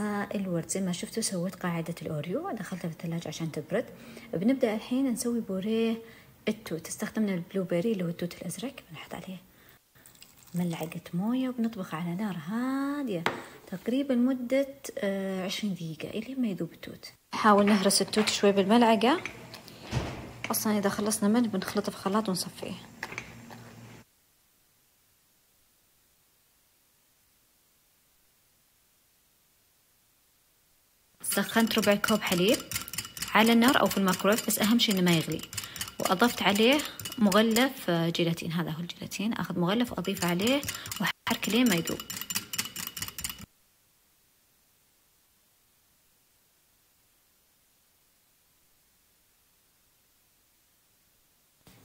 عسائل ورد زي ما شفتوا سويت قاعدة الأوريو دخلتها في الثلاجة عشان تبرد. بنبدأ الحين نسوي بوريه التوت استخدمنا ال blueberry اللي هو التوت الأزرق بنحط عليه ملعقة موية وبنطبخ على نار هادية تقريبا مدة آه، عشرين دقيقة إلى ما يذوب التوت. نحاول نهرس التوت شوي بالملعقة. أصلا إذا خلصنا منه بنخلطه في خلاط ونصفيه. سخنت ربع كوب حليب على النار أو في الميكرويف بس أهم شيء إنه ما يغلي. وأضفت عليه مغلف جيلاتين هذا هو الجيلاتين. أخذ مغلف وأضيف عليه وأحرك لين ما يذوب.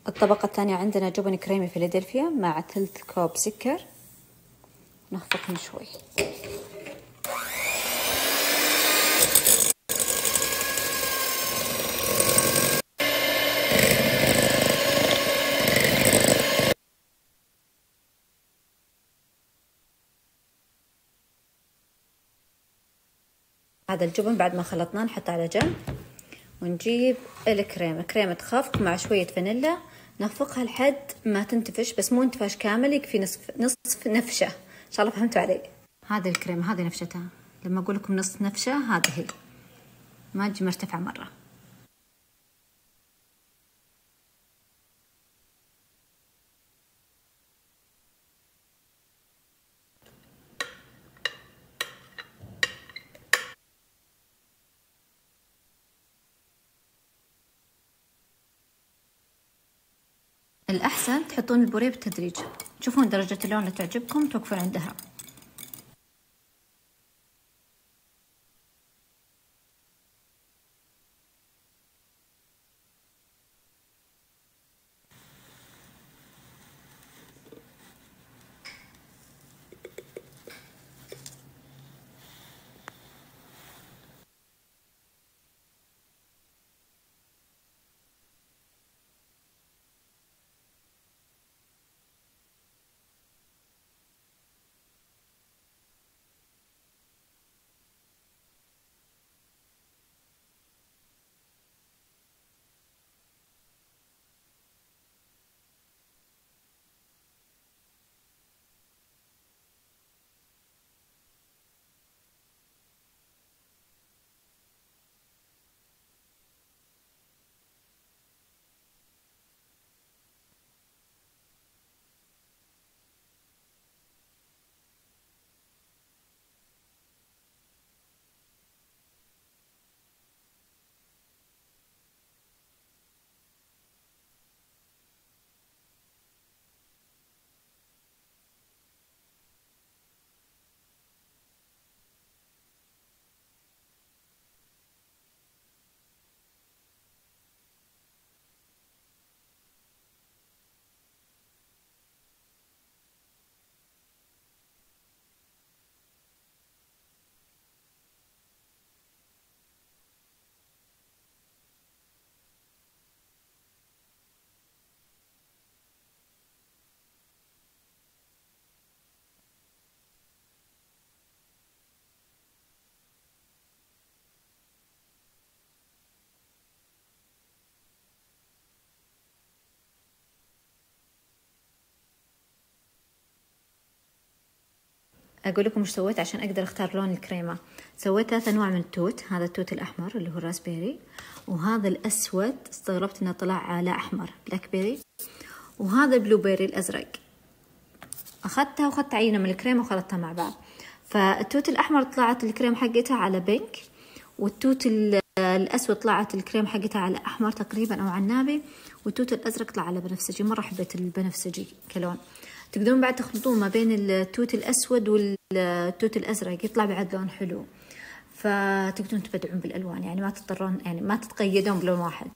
الطبقة الثانية عندنا جبن كريمي فيلادلفيا مع ثلث كوب سكر. نخفقهم شوي. هذا الجبن بعد ما خلطناه نحطه على جنب ونجيب الكريمة كريمة خفق مع شوية فانيلا نخفقها لحد ما تنتفش بس مو انتفاش كامل يكفي نصف نصف نفشة. إن شاء الله فهمتوا علي. هذه الكريمة هذه نفشتها. لما أقول لكم نصف نفشة هذه هي. ما تجي مرتفعة مرة. الأحسن تحطون البورية بالتدريج. تشوفون درجة اللون اللي تعجبكم توقفون عندها. أقول لكم وش سويت عشان أقدر أختار لون الكريمة. سويت ثلاث انواع من التوت هذا التوت الأحمر اللي هو ال raspberry وهذا الأسود استغربت إنه طلع على أحمر blackberry وهذا ال blueberry الأزرق. أخذتها وأخذت عينة من الكريمة وخلطتها مع بعض. فالتوت الأحمر طلعت الكريم حقتها على pink والتوت الأسود طلعت الكريم حقتها على احمر تقريبا أو عنابي والتوت الأزرق طلع على بنفسجي. مرة حبيت البنفسجي كلون. تقدرون بعد تخلطون ما بين التوت الأسود والتوت الأزرق يطلع بعد لون حلو. فتقدرون تبدعون بالألوان يعني ما تضطرون يعني ما تتقيدون بلون واحد.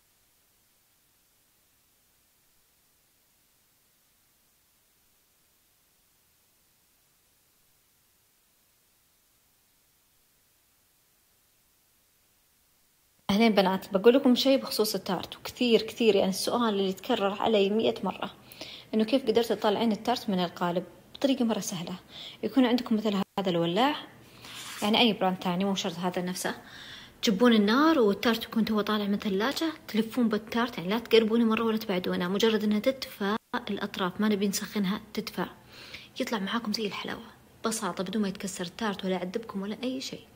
أهلين بنات بقول لكم شيء بخصوص التارت وكثير كثير يعني السؤال اللي يتكرر علي مئة مرة إنه كيف قدرت تطلعين التارت من القالب؟ بطريقة مرة سهلة يكون عندكم مثل هذا الولاع يعني أي brand تاني مو شرط هذا نفسه تجيبون النار والتارت يكون تو طالع من الثلاجة تلفون بالتارت يعني لا تقربونه مرة ولا تبعدونه مجرد إنها تدفى الأطراف ما نبي نسخنها تدفى يطلع معاكم زي الحلاوة ببساطة بدون ما يتكسر التارت ولا يعذبكم ولا أي شيء.